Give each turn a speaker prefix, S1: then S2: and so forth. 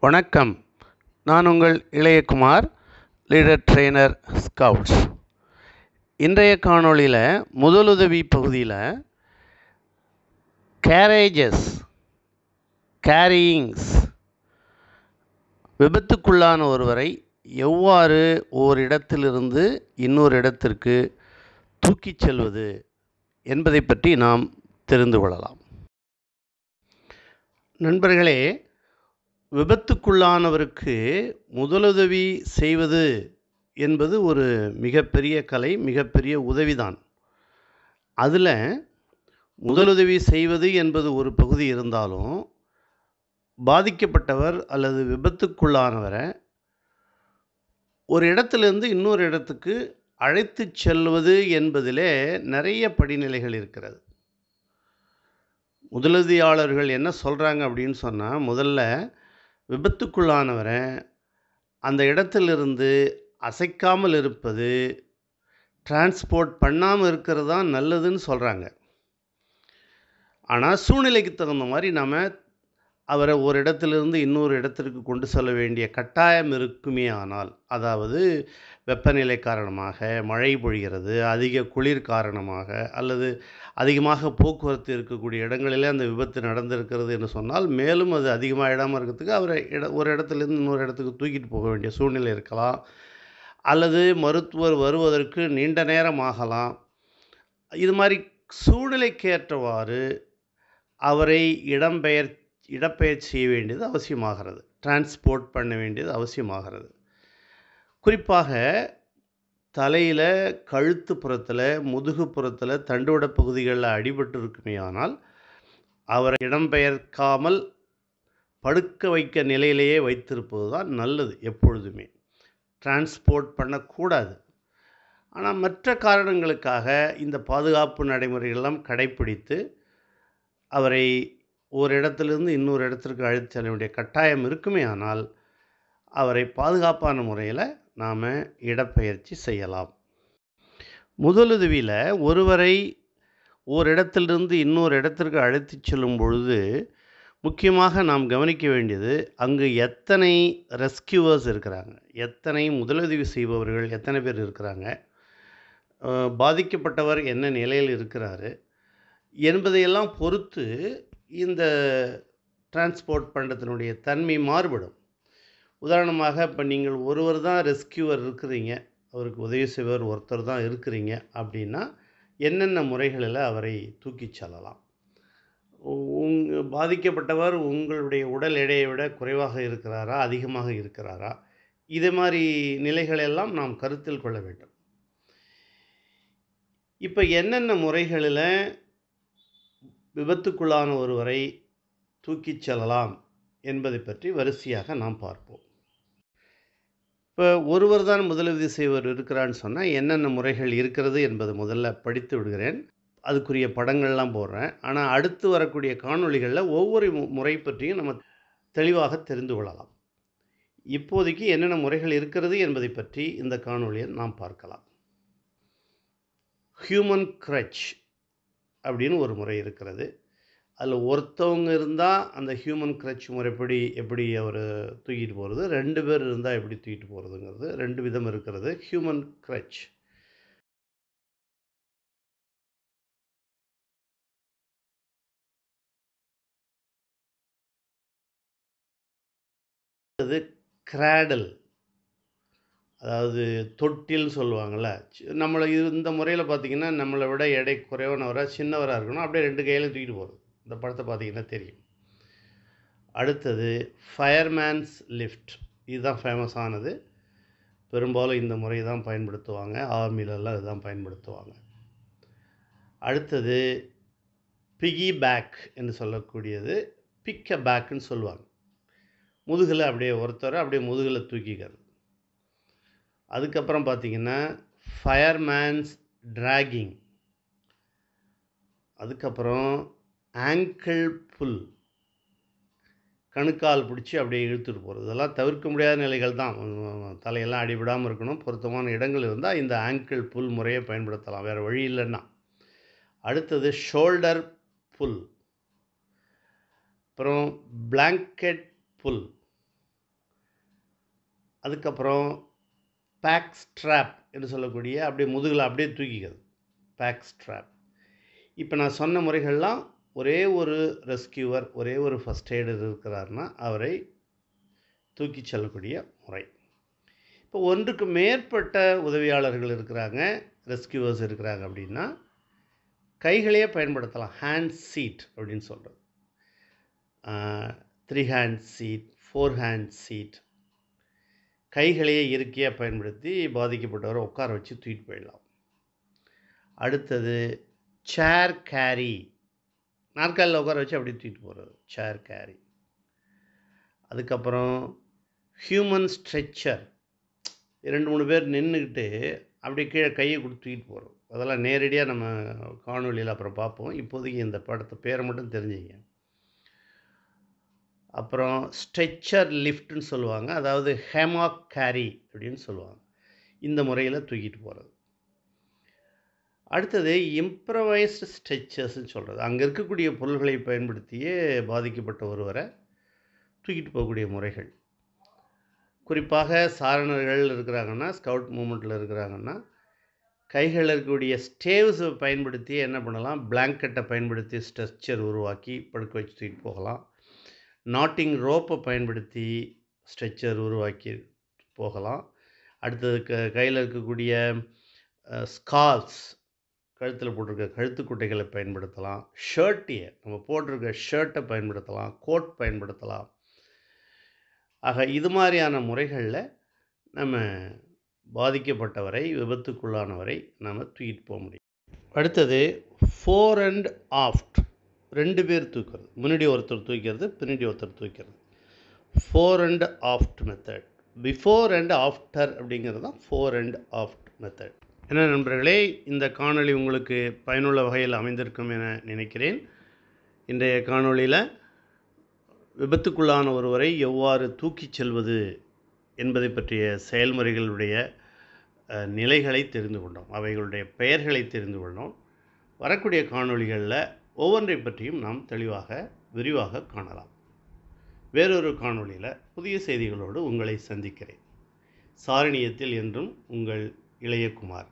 S1: வணக்கம். நான் உங்கள் இளையகுமார் லீடர் ட்ரெய்னர் ஸ்கவுட்ஸ் இன்றைய காணொளியில் முதலுதவி பகுதியில் கேரேஜஸ் கேரியிங்ஸ் விபத்துக்குள்ளான ஒருவரை எவ்வாறு ஓரிடத்திலிருந்து இன்னொரு இடத்திற்கு தூக்கிச் செல்வது என்பதை பற்றி நாம் தெரிந்து கொள்ளலாம். நண்பர்களே விபத்துக்குள்ளானவருக்கு முதலுதவி செய்வது என்பது ஒரு மிகப்பெரிய கலை மிகப்பெரிய உதவிதான். அதில் முதலுதவி செய்வது என்பது ஒரு பகுதி இருந்தாலும் பாதிக்கப்பட்டவர் அல்லது விபத்துக்குள்ளானவரை ஒரு இடத்துலேருந்து இன்னொரு இடத்துக்கு அழைத்து செல்வது என்பதிலே நிறைய படிநிலைகள் இருக்கிறது. முதலுதவியாளர்கள் என்ன சொல்கிறாங்க அப்படின்னு சொன்னால் முதல்ல விபத்துக்குள்ளானவரை அந்த இடத்திலிருந்து அசைக்காமல் இருப்பது டிரான்ஸ்போர்ட் பண்ணாமல் இருக்கிறது தான் நல்லதுன்னு சொல்கிறாங்க ஆனால் சூழ்நிலைக்கு தகுந்த மாதிரி நாம் அவரை ஒரு இடத்திலிருந்து இன்னொரு இடத்திற்கு கொண்டு செல்ல வேண்டிய கட்டாயம் இருக்குமே ஆனால் அதாவது வெப்பநிலை காரணமாக மழை பொழிகிறது அதிக குளிர் காரணமாக அல்லது அதிகமாக போக்குவரத்து இருக்கக்கூடிய இடங்களிலே அந்த விபத்து நடந்திருக்கிறது என்று சொன்னால் மேலும் அது அதிகமாக அதிகமாகிடாமல் இருக்கிறதுக்கு அவரை இட ஒரு இடத்துலேருந்து இன்னொரு இடத்துக்கு தூக்கிட்டு போக வேண்டிய சூழ்நிலை இருக்கலாம். அல்லது மருத்துவர் வருவதற்கு நீண்ட நேரம் ஆகலாம். இது மாதிரி சூழ்நிலைக்கேற்றவாறு அவரை இடம்பெயர் இடப்பெயர்ச்சி செய்ய வேண்டியது அவசியமாகிறது. டிரான்ஸ்போர்ட் பண்ண வேண்டியது அவசியமாகிறது. குறிப்பாக தலையில் கழுத்து புறத்தில் முதுகு புறத்தில் தண்டுவட பகுதிகளில் அடிபட்டு இருக்குமே ஆனால் அவரை இடம்பெயர்க்காமல் படுக்க வைக்க நிலையிலேயே வைத்திருப்பது தான் நல்லது எப்பொழுதுமே. டிரான்ஸ்போர்ட் பண்ணக்கூடாது. ஆனால் மற்ற காரணங்களுக்காக இந்த பாதுகாப்பு நடைமுறைகளெல்லாம் கடைப்பிடித்து அவரை ஒரு இடத்துலேருந்து இன்னொரு இடத்திற்கு அழைத்து செல்ல வேண்டிய கட்டாயம் இருக்குமே ஆனால் அவரை பாதுகாப்பான முறையில் நாம் இடப்பெயர்ச்சி செய்யலாம். முதலுதவியில் ஒருவரை ஒரு இடத்திலிருந்து இன்னொரு இடத்திற்கு அழைத்து செல்லும் பொழுது முக்கியமாக நாம் கவனிக்க வேண்டியது அங்கு எத்தனை ரெஸ்கியூவர்ஸ் இருக்கிறாங்க எத்தனை முதலுதவி செய்பவர்கள் எத்தனை பேர் இருக்கிறாங்க பாதிக்கப்பட்டவர் என்ன நிலையில் இருக்கிறாரு என்பதையெல்லாம் பொறுத்து இந்த டிரான்ஸ்போர்ட் பண்ணுறதுனுடைய தன்மை மாறுபடும். உதாரணமாக இப்போ நீங்கள் ஒருவர் தான் ரெஸ்கியூவர் இருக்கிறீங்க அவருக்கு உதவி செய்வர் ஒருத்தர் தான் இருக்கிறீங்க அப்படின்னா என்னென்ன முறைகளில் அவரை தூக்கிச் செல்லலாம்? உங் பாதிக்கப்பட்டவர் உங்களுடைய உடல் எடையை விட குறைவாக இருக்கிறாரா அதிகமாக இருக்கிறாரா? இது மாதிரி நிலைகளெல்லாம் நாம் கருத்தில் கொள்ள வேண்டும். இப்போ என்னென்ன முறைகளில் விபத்துக்குள்ளான ஒருவரை தூக்கிச் செல்லலாம் என்பதை பற்றி வரிசையாக நாம் பார்ப்போம். இப்போ ஒருவர் தான் முதலுதவி செய்வர் இருக்கிறான்னு சொன்னால் என்னென்ன முறைகள் இருக்கிறது என்பதை முதல்ல படித்து விடுகிறேன். அதுக்குரிய படங்கள்லாம் போடுறேன். ஆனால் அடுத்து வரக்கூடிய காணொளிகளில் ஒவ்வொரு முறை பற்றியும் நம்ம தெளிவாக தெரிந்து கொள்ளலாம். இப்போதைக்கு என்னென்ன முறைகள் இருக்கிறது என்பதை பற்றி இந்த காணொளியை நாம் பார்க்கலாம். ஹியூமன் க்ரச் அப்படின்னு ஒரு முறை இருக்கிறது. அதில் ஒருத்தவங்க இருந்தால் அந்த ஹியூமன் க்ரச் முறைப்படி எப்படி அவர் தூக்கிட்டு போகிறது ரெண்டு பேர் இருந்தால் எப்படி தூக்கிட்டு போகிறதுங்கிறது ரெண்டு விதம் இருக்கிறது. ஹியூமன் க்ரச் அது கிராடல் அதாவது தொட்டில் சொல்லுவாங்கள்ல நம்மளை இந்த முறையில் பார்த்திங்கன்னா நம்மளை விட எடை குறைவானவராக சின்னவராக இருக்கணும். அப்படியே ரெண்டு கையில் தூக்கிட்டு போகிறது இந்த படத்தை பார்த்திங்கன்னா தெரியும். அடுத்தது ஃபயர்மேன்ஸ் லிஃப்ட் இதுதான் ஃபேமஸானது பெரும்பாலும் இந்த முறை தான் பயன்படுத்துவாங்க. ஆர்மிலெல்லாம் இதுதான் பயன்படுத்துவாங்க. அடுத்தது பிகி பேக் என்று சொல்லக்கூடியது பிக்க பேக்குன்னு சொல்லுவாங்க. முதுகில் அப்படியே ஒருத்தரை அப்படியே முதுகில் தூக்கிக்கிறது. அதுக்கப்புறம் பார்த்திங்கன்னா ஃபயர்மேன்ஸ் ட்ராகிங் அதுக்கப்புறம் ஆங்கிள் புல் கணுக்கால் பிடிச்சி அப்படியே இழுத்துட்டு போகிறது இதெல்லாம் தவிர்க்க முடியாத நிலைகள் தான். தலையெல்லாம் அடிபடாமல் இருக்கணும். பொருத்தமான இடங்கள் இருந்தால் இந்த ஆங்கிள் புல் முறையை பயன்படுத்தலாம். வேறு வழி இல்லைன்னா. அடுத்தது ஷோல்டர் புல் அப்புறம் பிளாங்கெட் புல் அதுக்கப்புறம் பேக் ஸ்ட்ராப் என்று சொல்லக்கூடிய அப்படியே முதுகில் அப்படியே தூக்கிக்கிறது. பேக் ஸ்ட்ராப் இப்போ நான் சொன்ன முறைகள்லாம் ஒரே ஒரு ரெஸ்கியூவர் ஒரே ஒரு ஃபஸ்ட் எய்டர் இருக்கிறாருன்னா அவரை தூக்கி செல்லக்கூடிய முறை. இப்போ ஒன்றுக்கு மேற்பட்ட உதவியாளர்கள் இருக்கிறாங்க ரெஸ்கியூவர்ஸ் இருக்கிறாங்க அப்படின்னா கைகளையே பயன்படுத்தலாம். ஹேண்ட் சீட் அப்படின்னு சொல்கிறது three hand seat four hand seat கைகளையே இறுக்கியாக பயன்படுத்தி பாதிக்கப்பட்டவரை உட்கார வச்சு தூக்கிட்டு போயிடலாம். அடுத்தது சேர் கேரி நாற்காலில் உட்கார வச்சு அப்படியே தூக்கிட்டு போகிறது சேர் கேரி அதுக்கப்புறம் ஹியூமன் ஸ்ட்ரெச்சர் ரெண்டு மூணு பேர் நின்றுக்கிட்டு அப்படியே கீழே கையை கொடுத்து தூக்கிட்டு போகிறோம் அதெல்லாம் நேரடியாக நம்ம காணொலியில் அப்புறம் பார்ப்போம். இப்போதைக்கு இந்த படத்தை பேரை மட்டும் தெரிஞ்சுங்க. அப்புறம் ஸ்ட்ரெச்சர் லிஃப்ட்னு சொல்லுவாங்க. அதாவது ஹேமாக் கேரி அப்படின்னு சொல்லுவாங்க. இந்த முறையில் தூக்கிட்டு போகிறது அடுத்தது இம்ப்ரவைஸ்டு ஸ்ட்ரெச்சர்ஸ்னு சொல்கிறது அங்கே இருக்கக்கூடிய பொருள்களை பயன்படுத்தியே பாதிக்கப்பட்ட ஒருவரை தூக்கிட்டு போகக்கூடிய முறைகள். குறிப்பாக சாரணர்கள் இருக்கிறாங்கன்னா ஸ்கவுட் மூமெண்ட்டில் இருக்கிறாங்கன்னா கைகளில் இருக்கக்கூடிய ஸ்டேவ்ஸை பயன்படுத்தி என்ன பண்ணலாம்? பிளாங்கெட்டை பயன்படுத்தி ஸ்ட்ரெச்சர் உருவாக்கி படுக்க வச்சு தூக்கிட்டு போகலாம். நாட்டிங் ரோப்பை பயன்படுத்தி ஸ்ட்ரெச்சர் உருவாக்கி போகலாம். அடுத்தது க கையில் இருக்கக்கூடிய ஸ்கால்ஸ் கழுத்தில் போட்டிருக்க கழுத்துக்குட்டைகளை பயன்படுத்தலாம். ஷர்ட்டியை நம்ம போட்டிருக்க ஷர்ட்டை பயன்படுத்தலாம். கோட் பயன்படுத்தலாம். ஆக இது மாதிரியான முறைகளில் நம்ம பாதிக்கப்பட்டவரை விபத்துக்குள்ளானவரை நம்ம தூக்கிட்டு போக முடியும். அடுத்தது ஃபோர் அண்ட் ஆஃப்ட் ரெண்டு பேர் தூக்கிறது. முன்னாடி ஒருத்தர் தூக்கிறது பின்னாடி ஒருத்தர் தூக்கிறது. Fore and aft method before and after அப்படிங்கிறது தான் ஃபோர் அண்ட் ஆஃப்ட் மெத்தட் என்ன நண்பர்களே இந்த காணொளி உங்களுக்கு பயனுள்ள வகையில் அமைந்திருக்கும் என நினைக்கிறேன். இன்றைய காணொளியில் விபத்துக்குள்ளான ஒருவரை எவ்வாறு தூக்கிச் செல்வது என்பதை பற்றிய செயல்முறைகளுடைய நிலைகளை தெரிந்து கொண்டோம். அவைகளுடைய பெயர்களை தெரிந்து கொண்டோம். வரக்கூடிய காணொளிகளில் ஒவ்வொன்றை பற்றியும் நாம் தெளிவாக விரிவாக காணலாம். வேறொரு காணொளியில் புதிய செய்திகளோடு உங்களை சந்திக்கிறேன். சாரணியத்தில் என்றும் உங்கள் இளையகுமார்.